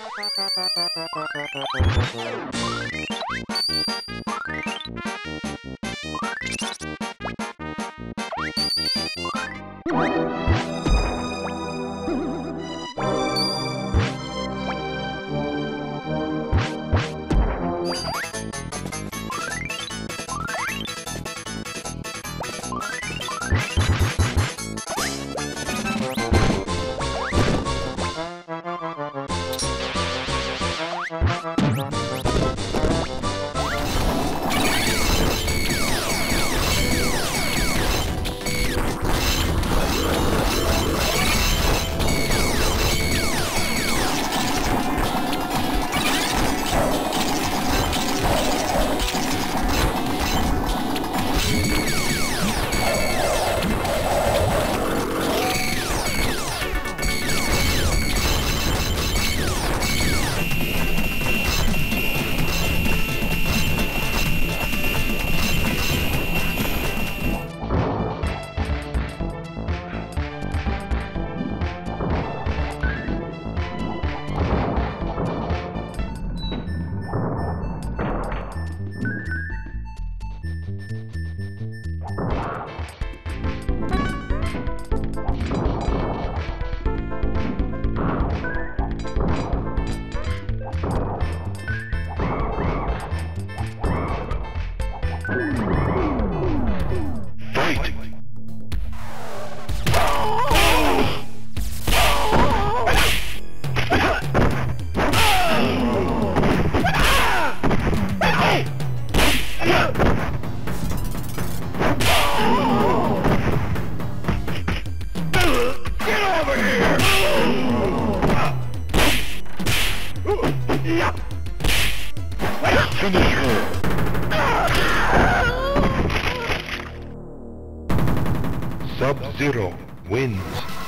you over here! Finish her! Sub-Zero wins.